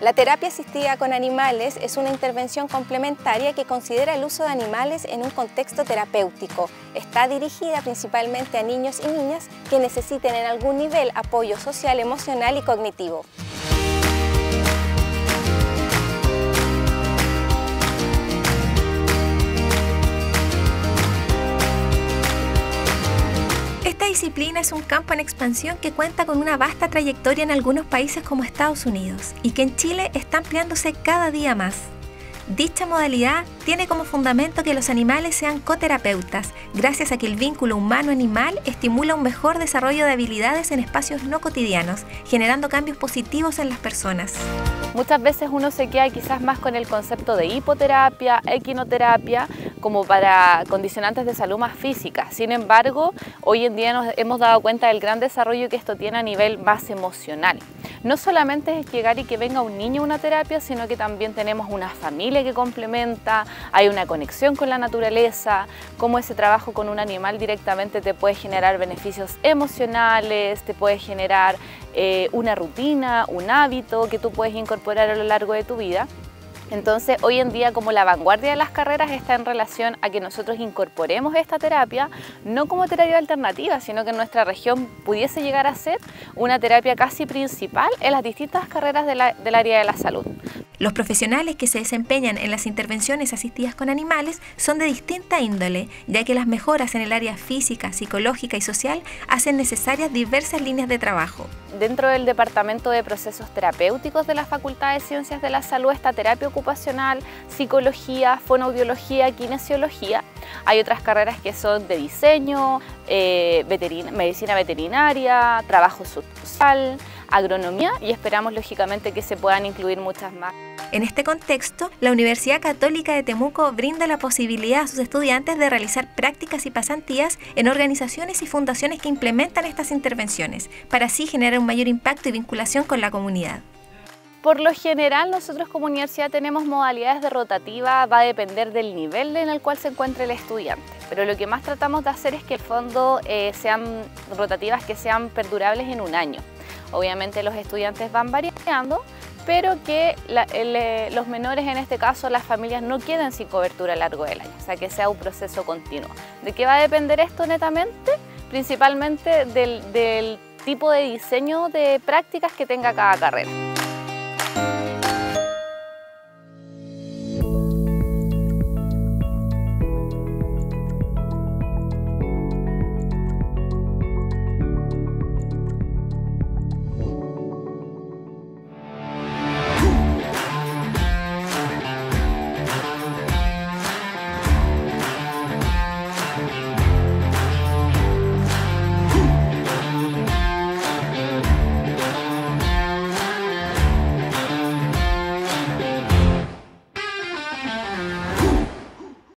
La terapia asistida con animales es una intervención complementaria que considera el uso de animales en un contexto terapéutico. Está dirigida principalmente a niños y niñas que necesiten en algún nivel apoyo social, emocional y cognitivo. Disciplina es un campo en expansión que cuenta con una vasta trayectoria en algunos países como Estados Unidos y que en Chile está ampliándose cada día más. Dicha modalidad tiene como fundamento que los animales sean coterapeutas, gracias a que el vínculo humano-animal estimula un mejor desarrollo de habilidades en espacios no cotidianos, generando cambios positivos en las personas. Muchas veces uno se queda quizás más con el concepto de hipoterapia, equinoterapia, como para condicionantes de salud más físicas. Sin embargo, hoy en día nos hemos dado cuenta del gran desarrollo que esto tiene a nivel más emocional. No solamente es llegar y que venga un niño a una terapia, sino que también tenemos una familia que complementa, hay una conexión con la naturaleza, cómo ese trabajo con un animal directamente te puede generar beneficios emocionales, te puede generar eh, una rutina, un hábito que tú puedes incorporar a lo largo de tu vida. Entonces, hoy en día como la vanguardia de las carreras está en relación a que nosotros incorporemos esta terapia, no como terapia alternativa, sino que en nuestra región pudiese llegar a ser una terapia casi principal en las distintas carreras del área de la salud. Los profesionales que se desempeñan en las intervenciones asistidas con animales son de distinta índole, ya que las mejoras en el área física, psicológica y social hacen necesarias diversas líneas de trabajo. Dentro del Departamento de Procesos Terapéuticos de la Facultad de Ciencias de la Salud está terapia ocupacional, psicología, fonoaudiología, kinesiología. Hay otras carreras que son de diseño, eh, medicina veterinaria, trabajo social, agronomía y esperamos lógicamente que se puedan incluir muchas más. En este contexto, la Universidad Católica de Temuco brinda la posibilidad a sus estudiantes de realizar prácticas y pasantías en organizaciones y fundaciones que implementan estas intervenciones, para así generar un mayor impacto y vinculación con la comunidad. Por lo general, nosotros como universidad tenemos modalidades de rotativa, va a depender del nivel en el cual se encuentre el estudiante. Pero lo que más tratamos de hacer es que el fondo eh, sean rotativas que sean perdurables en un año. Obviamente los estudiantes van variando, pero que eh, los menores, en este caso las familias, no queden sin cobertura a lo largo del año, o sea, que sea un proceso continuo. ¿De qué va a depender esto netamente? Principalmente del tipo de diseño de prácticas que tenga cada carrera.